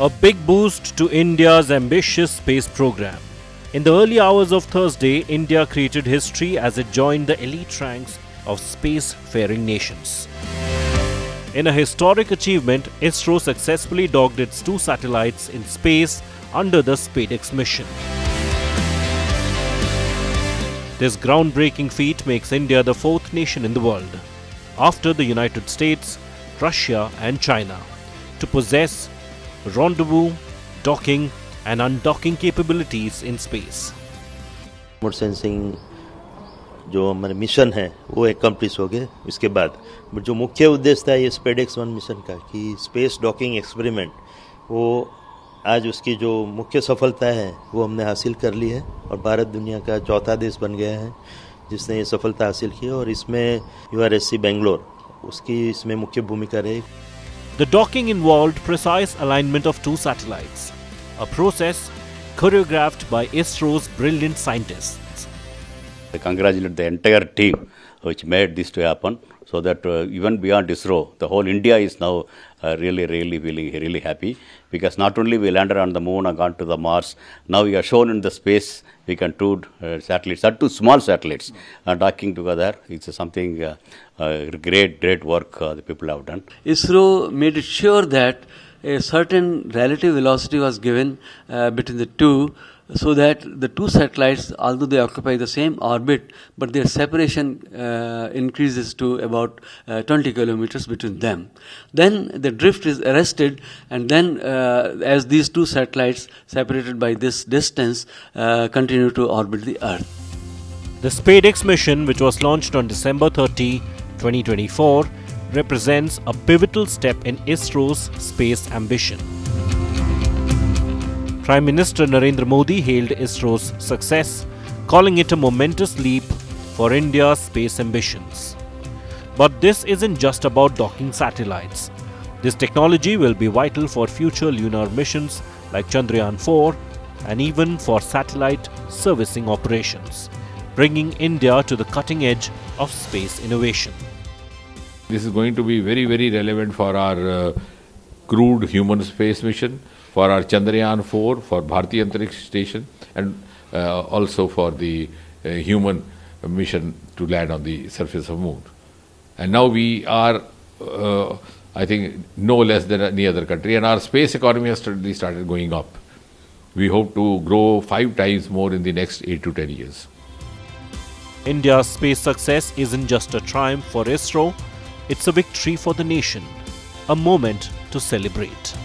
A big boost to India's ambitious space program. In the early hours of Thursday, India created history as it joined the elite ranks of space-faring nations. In a historic achievement, ISRO successfully docked its two satellites in space under the SpaDeX mission. This groundbreaking feat makes India the fourth nation in the world, after the United States, Russia, and China, to possess rendezvous, docking, and undocking capabilities in space. Remote sensing जो हमारे mission है वो accomplish हो गए। इसके बाद but जो मुख्य उद्देश्य था ये स्पेडेक्स वन मिशन का कि स्पेस डॉकिंग एक्सपेरिमेंट वो आज उसकी जो मुख्य सफलता है वो हमने हासिल कर ली है और भारत दुनिया का चौथा देश बन गया है जिसने ये सफलता हासिल की और इसमें U R S C Bangalore उसकी इसमें मुख्य भूमिका रही। The docking involved precise alignment of two satellites, a process choreographed by ISRO's brilliant scientists. Congratulate the entire team which made this to happen so that uh, even beyond ISRO, the whole India is now uh, really, really feeling really happy because not only we landed on the moon and gone to the Mars, now we are shown in the space we can two uh, satellites, are two small satellites uh, docking together. It's something uh, uh, great, great work uh, the people have done. ISRO made it sure that a certain relative velocity was given between the two so that the two satellites, although they occupy the same orbit, but their separation uh, increases to about uh, 20 kilometers between them. Then the drift is arrested, and then uh, as these two satellites, separated by this distance, uh, continue to orbit the Earth. The SpaDeX mission, which was launched on December 30, 2024, represents a pivotal step in ISRO's space ambition. Prime Minister Narendra Modi hailed ISRO's success, calling it a momentous leap for India's space ambitions. But this isn't just about docking satellites. This technology will be vital for future lunar missions like Chandrayaan 4 and even for satellite servicing operations, bringing India to the cutting edge of space innovation. This is going to be very, very relevant for our uh, crewed human space mission, for our Chandrayaan 4, for Bharati Antariksh Station, and uh, also for the uh, human mission to land on the surface of moon. And now we are, uh, I think, no less than any other country, and our space economy has started, started going up. We hope to grow five times more in the next 8 to 10 years. India's space success isn't just a triumph for ISRO, it's a victory for the nation, a moment to celebrate.